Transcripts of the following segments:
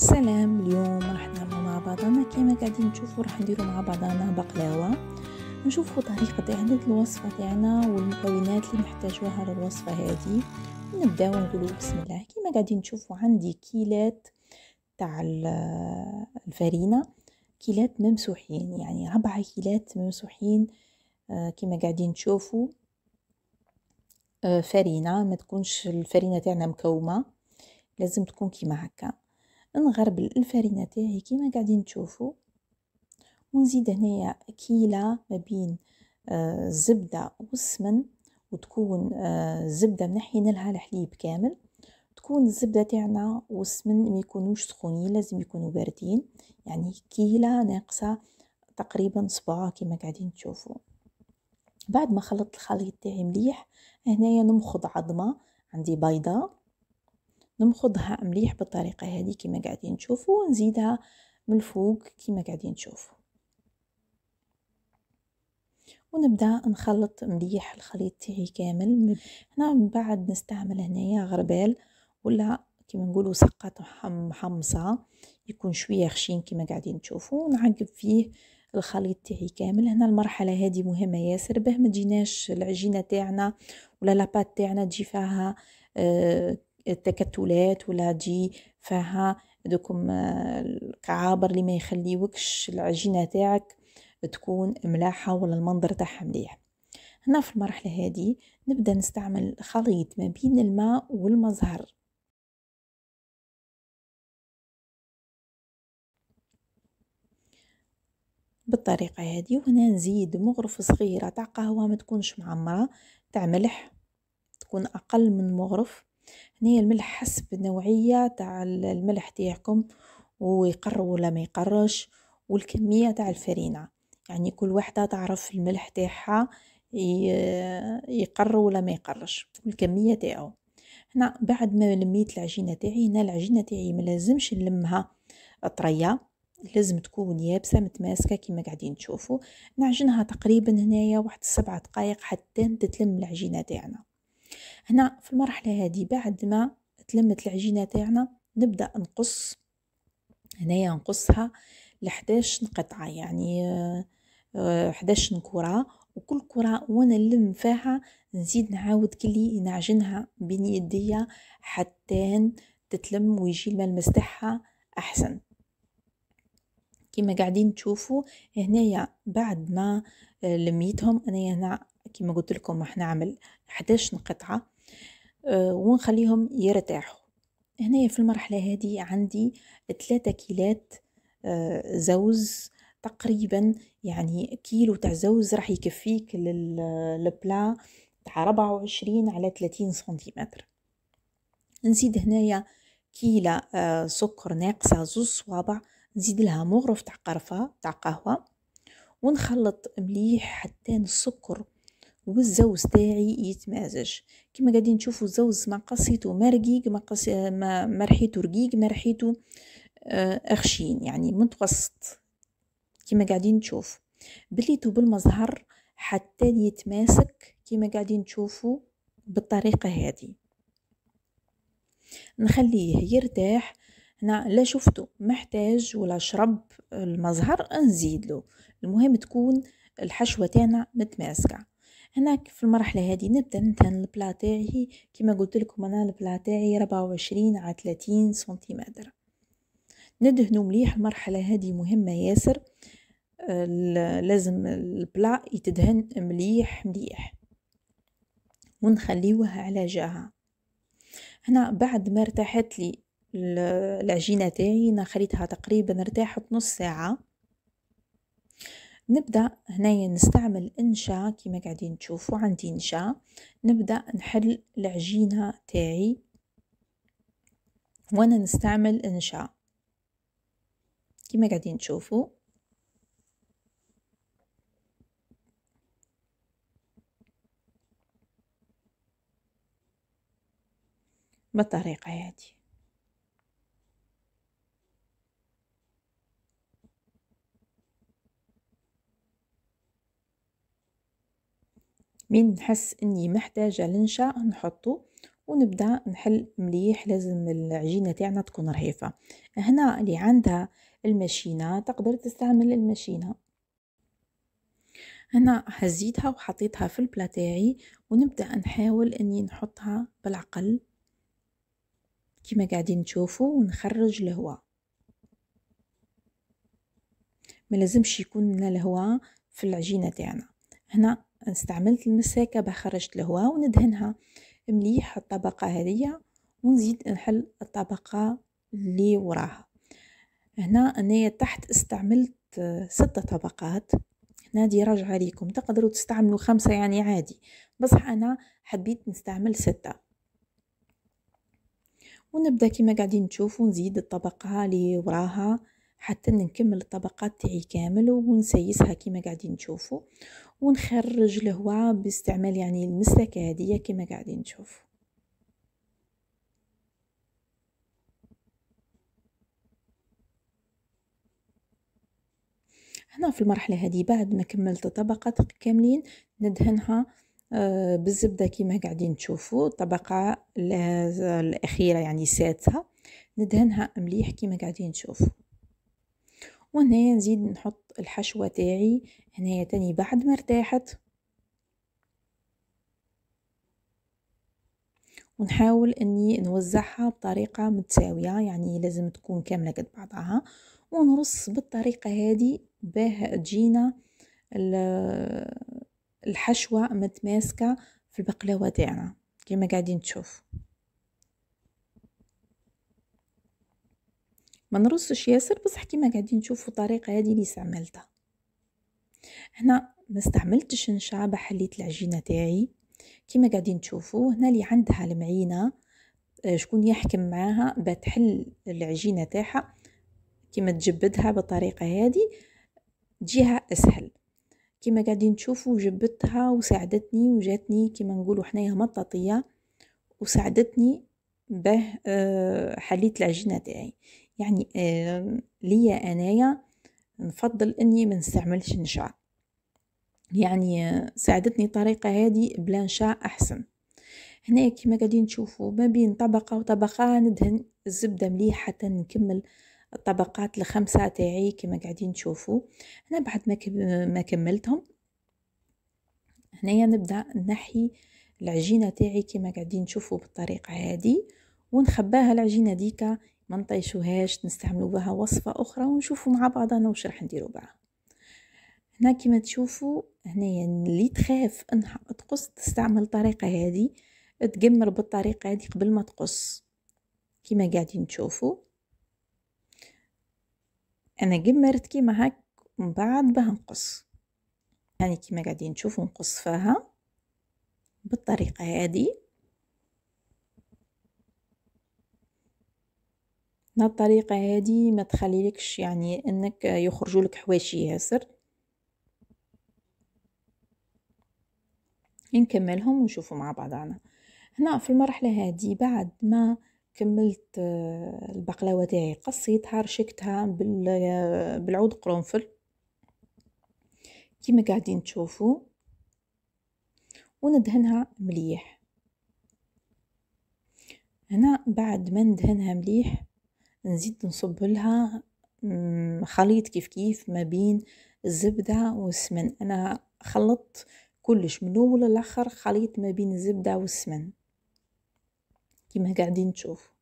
سلام اليوم راح نعملو مع بعضنا. كيما قاعدين تشوفوا راح نديرو مع بعضنا بقلاوة. نشوفوا طريقة إعداد الوصفة تاعنا والمكونات اللي نحتاجوها للوصفة هذه نبداو نقولوا بسم الله. كيما قاعدين تشوفوا عندي كيلات تاع الفرينة. كيلات ممسوحين يعني ربعة كيلات ممسوحين. آه، كيما قاعدين تشوفوا آه، فرينة ما تكونش الفرينة تاعنا مكومة. لازم تكون كيما هكا. نغربل الفرينة تاعي كيما قاعدين تشوفوا ونزيد هنايا كيلة ما بين آه، الزبدة والسمن وتكون الزبدة منحين لها الحليب كامل. تكون الزبدة تاعنا والسمن ما يكونوش سخونين لازم يكونوا باردين. يعني كيلة ناقصة تقريبا صباع كما قاعدين تشوفوا بعد ما خلطت الخليط تاعي مليح هنايا نمخض عظمة عندي بيضة نمخضها مليح بالطريقة هذه كما قاعدين تشوفوا ونزيدها من الفوق كما قاعدين تشوفوا. ونبدأ نخلط مليح الخليط تاعي كامل. هنا من بعد نستعمل هنايا غربال ولا كما نقولوا سقط محمصة يكون شوية خشين كما قاعدين تشوفوا. ونعقب فيه الخليط تاعي كامل. هنا المرحلة هذه مهمة ياسر به ما تجيناش العجينة تاعنا ولا لابات تاعنا تجي فيها آه تكتلات ولا تجي فيها دوكم آه الكعابر اللي ما يخليوكش العجينة تاعك تكون ملاحة ولا المنظر تاعها مليح. هنا في المرحلة هذه نبدأ نستعمل خليط ما بين الماء والمزهر. بالطريقة هذه وهنا نزيد مغرف صغيرة تاع قهوة ما تكونش معمرة تاع ملح تكون أقل من مغرف. هنا الملح حسب النوعية تاع الملح تاعكم ويقر ولا ما يقرش والكمية تاع الفرينة. يعني كل وحدة تعرف الملح تاعها يقر ولا ما يقرش والكمية تاعو. هنا بعد ما لميت العجينة تاعي هنا العجينة تاعي ملازمش نلمها طرية لازم تكون يابسة متماسكة كما قاعدين تشوفوا. نعجنها تقريبا هنايا واحد سبعة دقائق حتى تتلم العجينة تاعنا. هنا في المرحلة هذه بعد ما تلمت العجينة تاعنا نبدأ نقص هنايا نقصها ل 11 قطعه يعني 11 آه، كره وكل كره وأنا نلم فيها نزيد نعاود كلي نعجنها بين يديا حتى تتلم ويجي الملمس تاعها أحسن. كما قاعدين تشوفوا هنايا بعد ما آه، لميتهم أنا هنا كما قلت لكم راح نعمل 11 قطعه ونخليهم يرتاحوا. هنايا في المرحلة هذه عندي 3 كيلات آه، زوز تقريبا يعني كيلو تاع زوز راح يكفيك للبلا تاع 24 على 30 سنتيمتر. نزيد هنايا كيلة سكر ناقصة زوز صوابع نزيد لها مغرف تاع قرفة تاع قهوة ونخلط مليح حتى السكر والزوز تاعي يتمازج. كما قاعدين تشوفوا الزوز ما قصيته ما رقيق ما, قص... ما... ما رقيق ما رحيته آه أخشين يعني متوسط. كما قاعدين تشوف بليتو بالمزهر حتى يتماسك كما قاعدين تشوفوا بالطريقة هذه نخليه يرتاح. هنا لا شفتو محتاج ولا شرب المزهر نزيد له المهم تكون الحشوة تاعنا متماسكة. هناك في المرحلة هذه نبدأ ندهن البلا تاعي كما قلت لكم أنا البلا تاعي 24 على 30 سنتيمتر. ندهنو مليح المرحله هذه مهمة ياسر. لازم البلا يتدهن مليح مليح. ونخليوها على جهه هنا بعد ما ارتاحت لي العجينة تاعي نخليتها تقريبا ارتاحت نص ساعة. نبدأ هنايا نستعمل إنشا كما قاعدين تشوفوا عندي إنشا. نبدأ نحل العجينة تاعي. وأنا نستعمل إنشا. كما قاعدين تشوفوا. بالطريقة هذه من نحس إني محتاجة لنشا نحطه ونبدأ نحل مليح لازم العجينة تاعنا تكون رهيفة. هنا اللي عندها الماشينة تقدر تستعمل الماشينة. هنا هزيتها وحطيتها في البلا تاعي ونبدأ نحاول إني نحطها بالعقل كما قاعدين تشوفوا ونخرج الهواء. ما لازمش يكون الهواء في العجينة تاعنا. هنا استعملت المساكة بخرجت الهواء وندهنها مليح الطبقة هذه ونزيد نحل الطبقة اللي وراها. هنا انايا تحت استعملت ستة طبقات. هنا دي راجعة ليكم تقدروا تستعملوا خمسة يعني عادي. بس أنا حبيت نستعمل ستة. ونبدأ كما قاعدين تشوفوا نزيد الطبقة اللي وراها. حتى نكمل الطبقات تاعي كامل ونسيسها كما قاعدين تشوفوا ونخرج الهواء باستعمال يعني المسلكة هذه كما قاعدين تشوفوا هنا في المرحلة هذه بعد ما كملت طبقات كاملين ندهنها آه، بالزبدة كما قاعدين تشوفوا الطبقة الأخيرة يعني السادسة ندهنها مليح كما قاعدين تشوفوا وهنايا نزيد نحط الحشوة تاعي هنايا تاني بعد ما ارتاحت. ونحاول إني نوزعها بطريقة متساوية يعني لازم تكون كاملة قد بعضها. ونرص بالطريقة هذه باه تجينا الحشوة متماسكة في البقلاوة تاعنا كما قاعدين تشوف. ما نرصش ياسر بصح كيما قاعدين تشوفوا الطريقة هذه اللي استعملتها. هنا ما استعملتش نشا بحليت العجينة تاعي. كيما قاعدين تشوفوا هنا اللي عندها المعينة آه، شكون يحكم معاها بتحل العجينة تاعها. كيما تجبدها بالطريقة هذه تجيها أسهل. كيما قاعدين تشوفوا جبدتها وساعدتني وجاتني كيما نقولوا حنايا مطاطية وساعدتني به آه، حليت العجينة تاعي. يعني ليا أنايا نفضل إني ما نستعملش نشا. يعني ساعدتني الطريقة هذه بلا نشا أحسن. هنا كما قاعدين تشوفوا ما بين طبقة وطبقة ندهن الزبدة مليح حتى نكمل الطبقات الخمسة تاعي كما قاعدين تشوفوا هنا بعد ما ما كملتهم هنايا نبدأ نحي العجينة تاعي كما قاعدين تشوفوا بالطريقة هذه ونخباها العجينة ديكا ما نطيشوهاش نستعملوا بها وصفة أخرى ونشوفوا مع بعضنا واش راح نديروا بها. هنا كما تشوفوا هنايا اللي تخاف انها تقص تستعمل الطريقة هذه تقمر بالطريقة هذه قبل ما تقص. كما قاعدين تشوفوا أنا قمرت كيما هاك من بعد بها نقص. يعني كما قاعدين تشوفوا نقص فيها بالطريقة هذه الطريقة هذه ما تخليلكش يعني إنك يخرجوا لك حواشي ياسر. نكملهم ونشوفوا مع بعضنا هنا في المرحلة هذه بعد ما كملت آه، البقلاوة تاعي قصيتها رشكتها بالعود قرنفل. كيما قاعدين تشوفوا وندهنها مليح. هنا بعد ما ندهنها مليح نزيد نصب لها خليط كيف كيف ما بين الزبدة والسمن. أنا خلطت كلش من أول لآخر خليط ما بين الزبدة والسمن. كما قاعدين تشوفوا.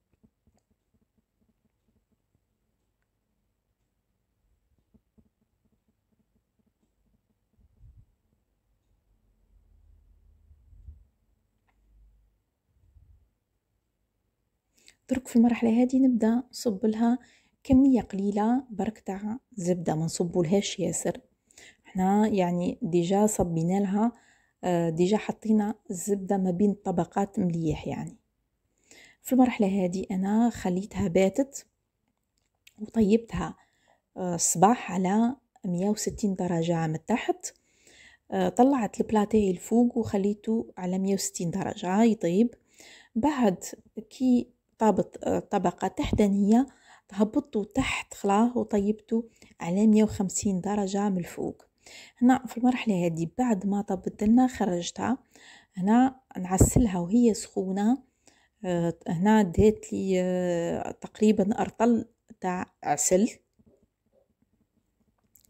درك في المرحلة هذه نبدأ نصب لها كمية قليلة برك تاع زبدة ما نصبولهاش ياسر. حنا يعني déjà صبينا لها آه، déjà حطينا الزبدة ما بين الطبقات مليح يعني. في المرحلة هذه أنا خليتها باتت وطيبتها الصباح آه، على مية وستين درجة من تحت آه، طلعت البلاتي الفوق وخليته على مية وستين درجة يطيب. بعد كي آه، تحتانية هبطتو تحت خلاه وطيبتو على مية وخمسين درجة من الفوق. هنا في المرحلة هذه بعد ما طبت لنا خرجتها هنا نعسلها وهي سخونة آه، هنا ديت لي آه، تقريبا أرطل تاع عسل.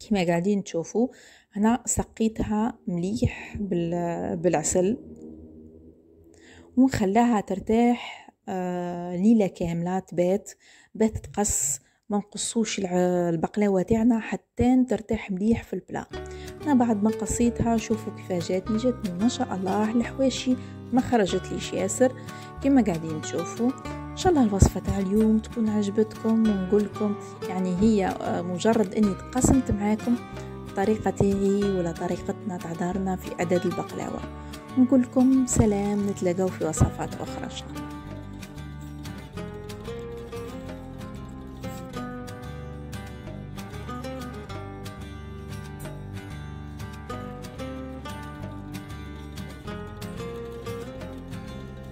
كما قاعدين تشوفوا هنا سقيتها مليح بالعسل. ونخليها ترتاح آه، ليلة كاملة تبات. بات تقص ما نقصوش البقلاوة تاعنا حتى ترتاح مليح في البلا. أنا بعد ما قصيتها شوفوا كيف جاتني. جاتني ما شاء الله الحواشي ما خرجت ليش ياسر. كما قاعدين تشوفوا. إن شاء الله الوصفة تاع اليوم تكون عجبتكم ونقول لكم يعني هي آه، مجرد إني تقسمت معاكم الطريقة تاعي ولا طريقتنا تاع دارنا في اعداد البقلاوة. نقول لكم سلام نتلاقاو في وصفات أخرى إن شاء الله.